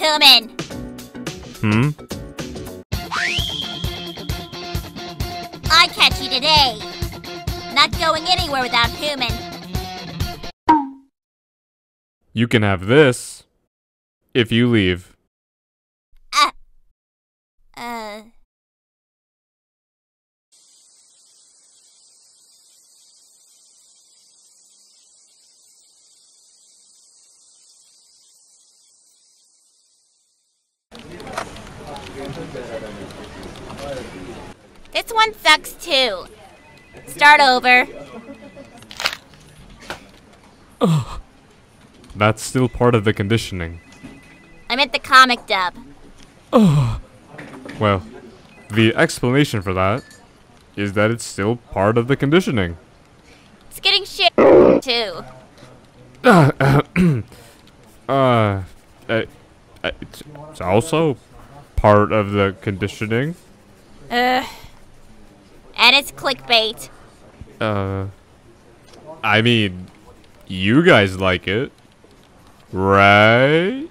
Human. Hmm? I catch you today. Not going anywhere without Human. You can have this if you leave. Uh. Uh. This one sucks too. Start over. That's still part of the conditioning. I meant the comic dub. Well, the explanation for that is that it's still part of the conditioning. It's getting shit too. Uh, uh, it's it's also part of the conditioning. Ugh. And it's clickbait. Uh, I mean, you guys like it, right?